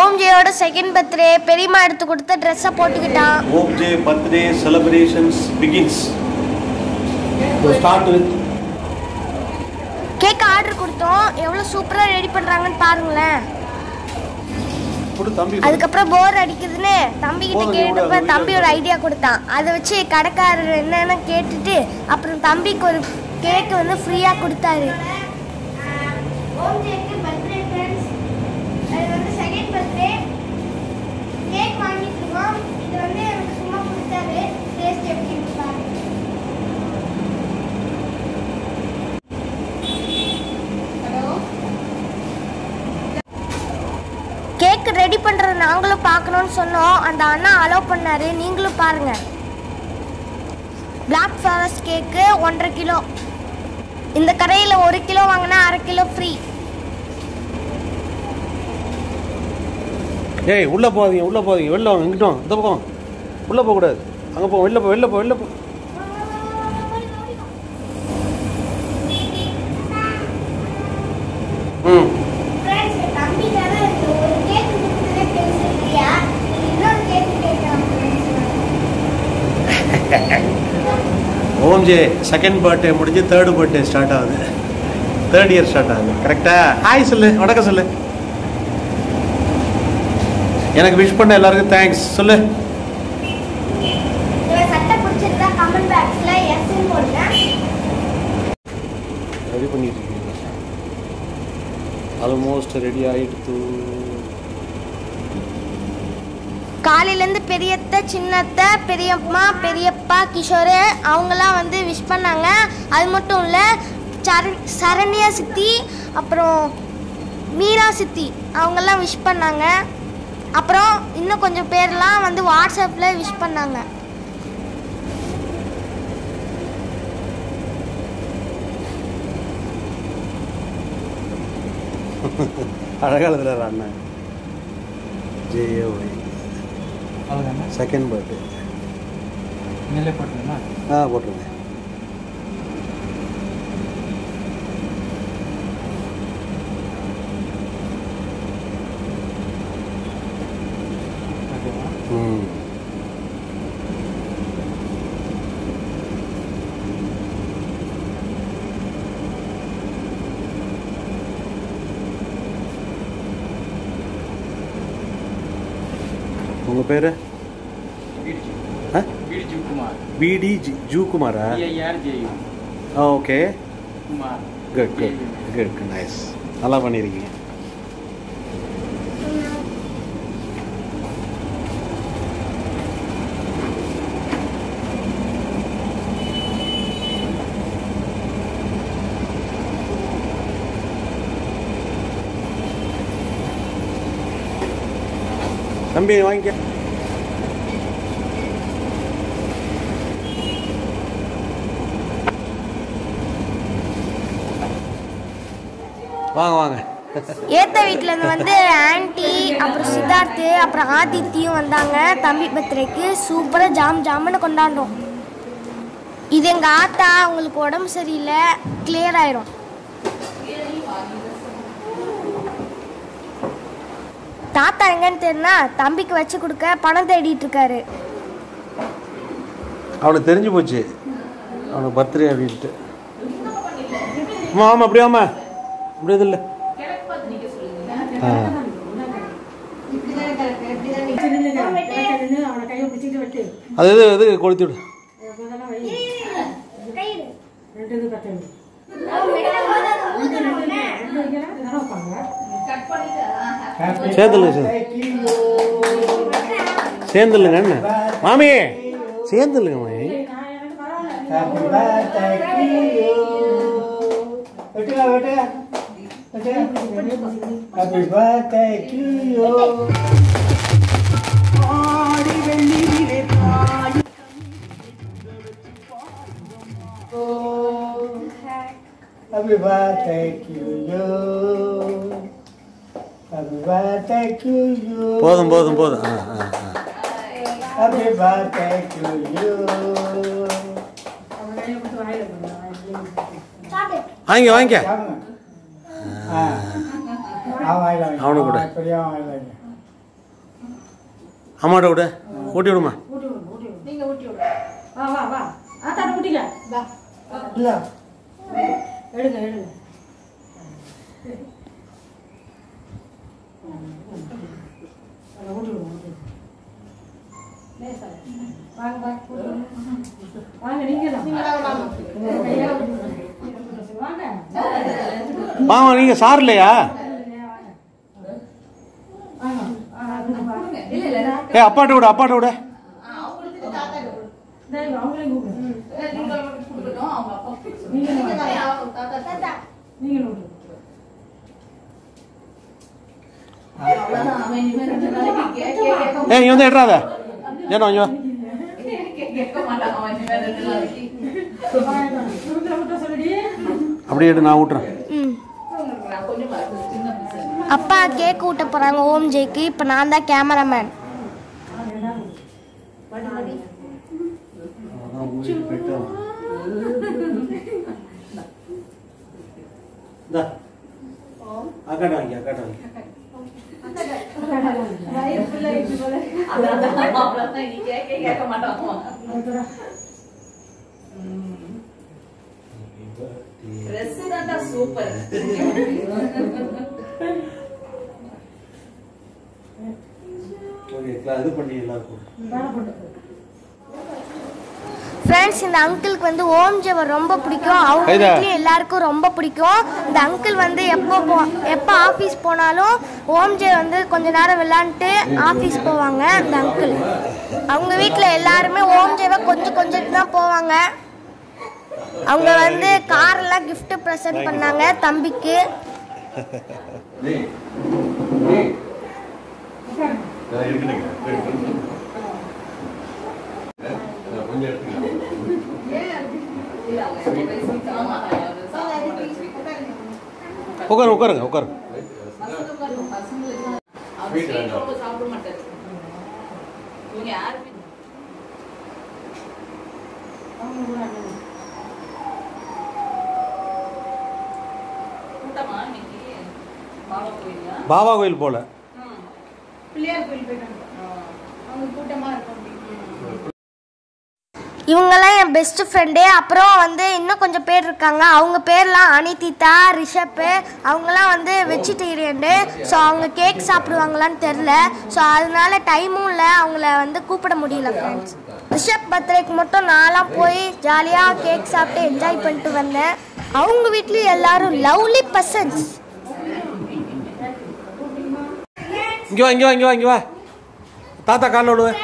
ஓம்ஜியோட second birthday பெரியம்மா எடுத்து கொடுத்த ட்ரெஸ்ஸை போட்டுக்கிட்டான். birthday celebrations begins. So start with cake order கொடுத்தோம். எவ்வளோ சூப்பராக ரெடி பண்ணுறாங்கன்னு பாருங்களேன். கொடு தம்பி கொடு. அதுக்கப்புறம் போர் அடிக்குதுன்னு தம்பி கிட்ட கேட்டப்ப தம்பி ஒரு ஐடியா கொடுத்தான். அதை வச்சு கடைக்காரர் என்னன்னு கேட்டுட்டு அப்புறம் தம்பிக்கு ஒரு கேக் வந்து ஃப்ரீயாக கொடுத்தாரு. ஓம்ஜேக்கு பர்த்டே ஃப்ரெண்ட்ஸ் அது வந்து செகண்ட் பர்த்டே கேக் வாங்கிட்டு இருக்கோம் இது வந்து எனக்கு சும்மா கொடுத்தாரு. டேஸ்ட் எப்படி இருக்கு பாருங்க. கேக் ரெடி பண்ணுறது நாங்களும் பார்க்கணும்னு சொன்னோம். அந்த அண்ணா அலோவ் பண்ணாரு. நீங்களும் பாருங்க. பிளாக் ஃபாரஸ்ட் கேக்கு ஒன்றரை கிலோ. இந்த கடையில் ஒரு கிலோ வாங்கினா அரை கிலோ ஃப்ரீ ஏய் உள்ள போகாதீங்க உள்ள போகாதீங்க. வெளில வாங்க இங்கிட்டும் இந்த பக்கம் உள்ள போக கூடாது. அங்க போ வெளில போ வெளில போ வெளில போ. ம். தம்பி ஒரு கேக் கொடுத்ததே பெருசு இல்லையா இன்னொரு கேக் கேட்கலாம் ஓம் ஜே செகண்ட் பர்த்டே முடிஞ்சு தேர்டு பர்த்டே ஸ்டார்ட் ஆகுது. தேர்ட் இயர் ஸ்டார்ட் ஆகுது. கரெக்டா ஹாய் சொல்லு. வணக்கம் சொல்லு. எனக்கு விஷ் பண்ண எல்லாருக்கும் தேங்க்ஸ் சொல்லு. ரெடி பண்ணிட்டு இருக்கீங்க ஆல்மோஸ்ட் ரெடி ஆயிடுத்து. காலையிலேருந்து பெரியத்த சின்னத்த பெரியம்மா பெரியப்பா கிஷோர் அவங்களாம் வந்து விஷ் பண்ணாங்க. அது மட்டும் இல்லை சரண் சரண்யா சித்தி அப்புறம் மீரா சித்தி அவங்கெல்லாம் விஷ் பண்ணாங்க. அப்புறம் இன்னும் கொஞ்சம் பேர்லாம் வந்து வாட்ஸ்அப்பில் விஷ் பண்ணாங்க. எழுதுறாரு அண்ணன் அவ்வளோதானே செகண்ட் பர்த்டே ஆ போட்டிருங்க ஓகேவா ம் உங்கள் பேர்? பிடி ஜி ஜூகுமாரா? Okay. Good good good nice நல்லா பண்ணியிருக்கீங்க தம்பி வாங்கிக்க. வாங்க வாங்க. ஏத்த வீட்டில் இருந்து வந்து ஆன்ட்டி அப்புறம் சித்தார்த்து அப்புறம் ஆதித்தியும் வந்தாங்க. தம்பி பர்த்டேக்கு சூப்பராக ஜாம் ஜாமுன்னு கொண்டாண்டோம் இது எங்கள் ஆத்தா அவங்களுக்கு உடம்பு சரியில்லை கிளியர் ஆயிரும். தாத்தா எங்கன்னு தெரியுனா தம்பிக்கு வச்சு கொடுக்க பணம் தேடிட்டு இருக்காரு. அவனுக்கு தெரிஞ்சு போச்சு. அவனுக்கு பர்த்டே அப்படின்ட்டு. ஆமாம் ஆமாம் அப்படியே ஆமா அப்படி இது இல்லை அது இது கொளுத்தி விடு முதல்ல வை ரெண்டு இது கட்டணும் ரெண்டு வைக்கலாம் இதெல்லாம் வைப்பாங்க சேர்ந்துல்லுங்க சேர்ந்து சேர்ந்துல்லுங்க என்ன? மாமி சேர்ந்துல்லுங்க மாமி. Happy birthday to you. Aadi வெள்ளியிலே body Happy birthday to you. Happy birthday to you. போதும் போதும் போதும். to you. அவன் கையை கொடுத்து வாயில போடுங்க, வாயில போடுங்க. வாங்கிக்க மாமா நீங்க சார் இல்லையா வாங்க வாங்க ஏ அப்பாட்ட விட. அப்பாட்ட விட டேய், அவங்களையும் கூப்பிடு நீங்களும் கூப்பிடு ஏ இங்க வந்து எடுறாத ஏன்னா இங்க வா. சுருக்கில் விட்ட சொல்லுடி அப்படியே எடு நான் ஊட்டுறேன் ம் அப்பா கேக் ஊட்ட போகிறாங்க ஓம் ஜெய்க்கு இப்போ நான் தான் கேமராமேன் அக்காட்ட வாங்கி அக்காட்ட வாங்கி சூப்பர் ஓகே இது பண்ணி எல்லாருக்கும் ஃப்ரெண்ட்ஸ் இந்த அங்கிளுக்கு வந்து ஓம் ஜெவை ரொம்ப பிடிக்கும். அவங்க. வீட்லயும் எல்லாருக்கும் ரொம்ப பிடிக்கும். இந்த அங்கிள் வந்து எப்போ போ எப்போ ஆஃபீஸ் போனாலும் ஓம் ஜெ வந்து கொஞ்ச நேரம் விளாண்டுட்டு ஆஃபீஸ் போவாங்க இந்த அங்கிள். அவங்க வீட்டில் எல்லாருமே ஓம் ஜெவை கொஞ்சம் கொஞ்சம் தான் போவாங்க. அவங்க வந்து காரெல்லாம் gift ப்ரெசென்ட் பண்ணாங்க தம்பிக்கு. உட்காரு உட்காருங்க உட்காருங்க. பாபா கோயிலா போல. பிள்ளையார் கோயில் அவங்க கூட்டமா இருக்கும். இவங்கெல்லாம் என் பெஸ்ட் ஃப்ரெண்டு அப்புறம் வந்து இன்னும் கொஞ்சம் பேர் இருக்காங்க. அவங்க பேர்லாம் அனிதிதா ரிஷப்பு. அவங்கெல்லாம் வந்து வெஜிடேரியனு ஸோ அவங்க கேக் சாப்பிடுவாங்களான்னு தெரில ஸோ அதனால டைமும் இல்லை. அவங்கள வந்து கூப்பிட முடியல ஃப்ரெண்ட்ஸ் ரிஷப் பர்த்டேக்கு மட்டும் நான்லாம் போய் ஜாலியாக கேக் சாப்பிட்டு என்ஜாய் பண்ணிட்டு வந்தேன். அவங்க வீட்லேயும் எல்லாரும் லவ்லி பர்சன்ஸ் இங்கே வா இங்கே வா இங்கே வா இங்கே வா. தாத்தா காலில் விடுவேன்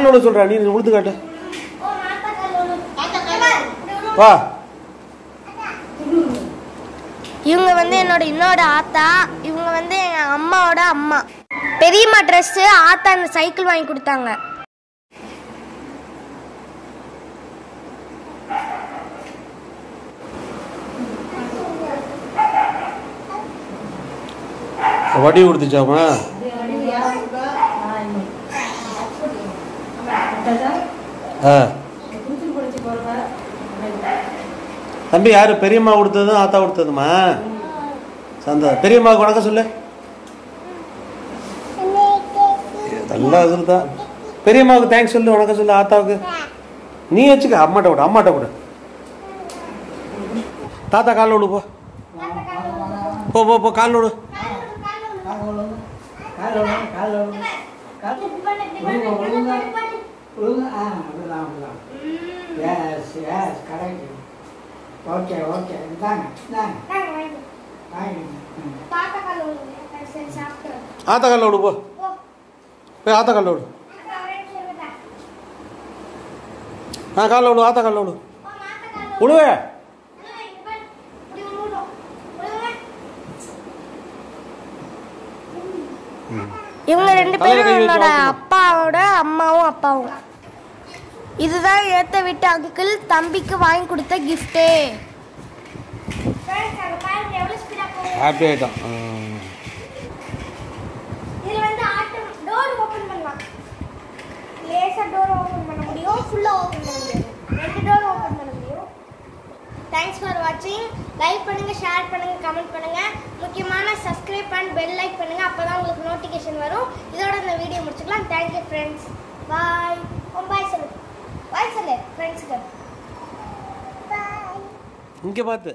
கொண்டாடியாச்சு காலில் விட சொல்றா நீ உளுத்து காட்டு. வா. இவங்க வந்து என்னோட இன்னோட ஆத்தா இவங்க வந்து என் அம்மாவோட அம்மா. பெரியம்மா ட்ரெஸ்ஸு ஆத்தா இந்த சைக்கிள் வாங்கி கொடுத்தாங்க. வடி கொடுத்துச்சாமா ஆ. தம்பி யாரு? பெரியம்மா கொடுத்ததும் ஆத்தா கொடுத்ததுமா? சந்தா பெரியம்மாவுக்கு வணக்கம் சொல்லு. நல்லா இதில் தான் பெரியம்மாவுக்கு தேங்க்ஸ் சொல்லு வணக்கம் சொல்லு ஆத்தாவுக்கு. நீ வச்சுக்க அம்மாட்ட விடு அம்மாட்ட விடு தாத்தா காலில் விடு போ. போ போ போ காலில் விடு. கால் ஒழுங்கு கால் ஒழுங்கு கால் ஒழுங்கு கால் ஒழுங்கு ஒழுங்கா ஒழுங்கு ஆ அப்படிதான் அப்படிதான் yes yes correct okay okay இந்தாங்க இந்தாங்க வாங்கிடுங்க ம். ஆத்தா காலில் விடு போ போய் ஆத்தா காலில் விடு ஆ காலில் விடு ஆத்தா காலில் விடு விடுவே இவங்க ரெண்டு பேரும் என்னோட. அப்பாவோட அம்மாவும் பாவம் இதுதான் ஏற்ற விட்டு அங்கிள் தம்பிக்கு வாங்கி கொடுத்த கிஃப்ட்டு ஹாப்பி ஆகிட்டான் தேங்க்ஸ் ஃபார் வாட்சிங் லைக் பண்ணுங்கள் ஷேர் பண்ணுங்கள் கமெண்ட் பண்ணுங்கள் முக்கியமான சப்ஸ்கிரைப் அண்ட் பெல் லைக் பண்ணுங்கள் அப்போ தான் உங்களுக்கு நோட்டிஃபிகேஷன் வரும். இதோட இந்த வீடியோ முடிச்சுக்கலாம். தேங்க்யூ ஃப்ரெண்ட்ஸ் பாய் உன் பாய் சொல்லு பாய் சொல்லு ஃப்ரெண்ட்ஸுக்கு பாய் இங்கே பார்த்து